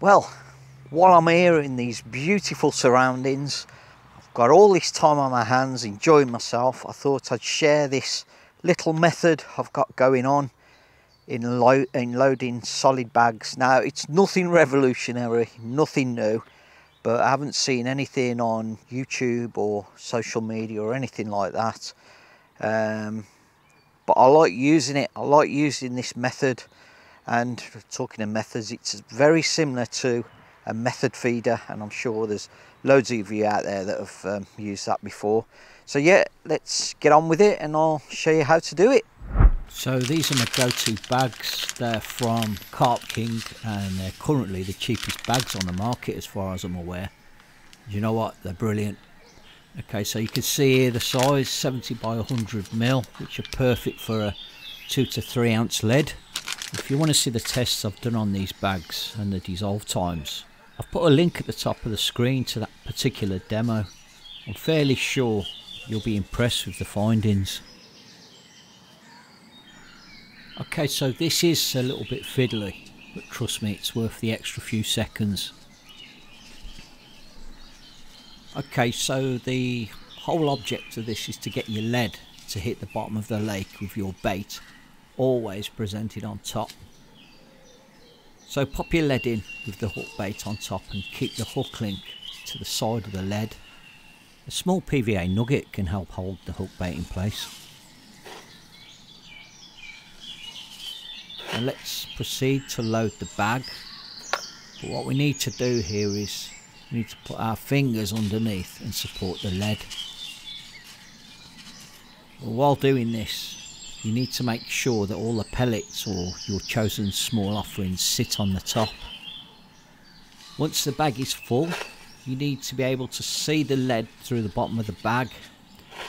Well, while I'm here in these beautiful surroundings, I've got all this time on my hands enjoying myself. I thought I'd share this little method I've got going on in, lo in loading solid bags. Now, it's nothing revolutionary, nothing new, but I haven't seen anything on YouTube or social media or anything like that. Um, but I like using it. I like using this method. And talking of methods, it's very similar to a method feeder, and I'm sure there's loads of you out there that have um, used that before. So yeah, let's get on with it, and I'll show you how to do it. So these are my go-to bags. They're from Carp King, and they're currently the cheapest bags on the market, as far as I'm aware. You know what? They're brilliant. Okay, so you can see here the size 70 by 100 mil, which are perfect for a two to three ounce lead. If you want to see the tests I've done on these bags and the dissolve times, I've put a link at the top of the screen to that particular demo. I'm fairly sure you'll be impressed with the findings. Okay, so this is a little bit fiddly, but trust me, it's worth the extra few seconds. Okay, so the whole object of this is to get your lead to hit the bottom of the lake with your bait, always presented on top. So pop your lead in with the hook bait on top and keep the hook link to the side of the lead. A small PVA nugget can help hold the hook bait in place. And let's proceed to load the bag. But what we need to do here is we need to put our fingers underneath and support the lead. While doing this, you need to make sure that all the pellets or your chosen small offerings sit on the top. Once the bag is full, you need to be able to see the lead through the bottom of the bag.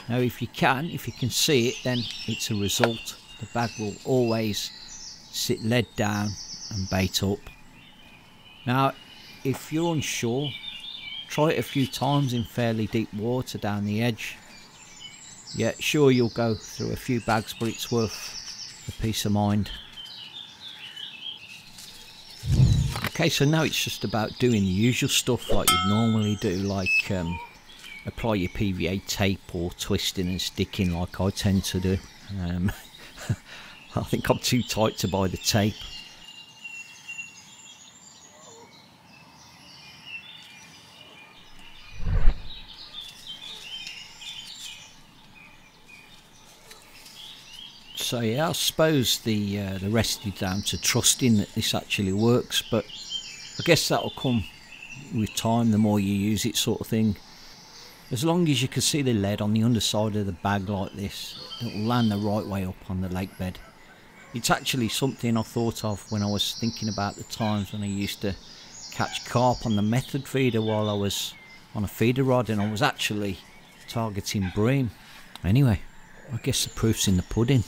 Now if you can, if you can see it, then it's a result. The bag will always sit lead down and bait up. Now if you're unsure, try it a few times in fairly deep water down the edge yeah, sure you'll go through a few bags, but it's worth the peace of mind. Okay, so now it's just about doing the usual stuff like you'd normally do, like um, apply your PVA tape or twisting and sticking like I tend to do. Um, I think I'm too tight to buy the tape. So yeah, I suppose the uh, the rest is down to trusting that this actually works, but I guess that'll come with time. The more you use it, sort of thing. As long as you can see the lead on the underside of the bag like this, it'll land the right way up on the lake bed. It's actually something I thought of when I was thinking about the times when I used to catch carp on the method feeder while I was on a feeder rod and I was actually targeting bream. Anyway, I guess the proof's in the pudding.